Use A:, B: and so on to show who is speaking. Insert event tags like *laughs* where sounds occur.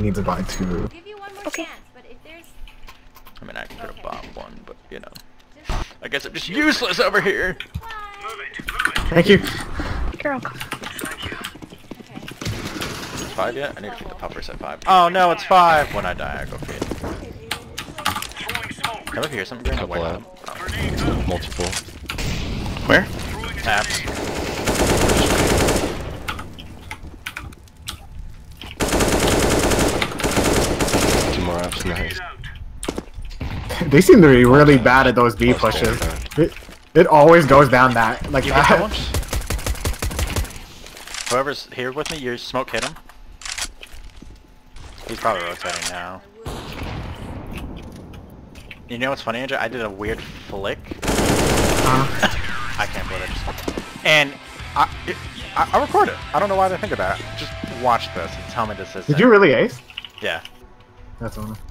A: He needs to buy two.
B: give you one more
C: Okay.
B: chance, but if there's
D: I mean, I could have bought one, but you know. I guess I'm just useless over here.
A: Thank you.
C: You're welcome.
B: okay.
D: It's five yet? I need to keep the puppers at five. Oh no, it's five! When I die, I go feed. Can I hear something? Green?
E: Couple
D: Wait,
E: out. Multiple.
D: Where? Taps.
E: Two more apps in the house.
A: They seem to be really bad at those B
E: Oh,
A: pushes. It, it always goes down that like
D: You that
A: that.
D: Whoever's here with me, your smoke hit him. He's probably rotating now. You know what's funny, Andrew? I did a weird flick.
A: Uh, *laughs*
D: I can't believe it. And I, it, I, I record it. I don't know why they think about it. Just watch this and tell me this is.
A: did you really ace?
D: Yeah.
A: That's one.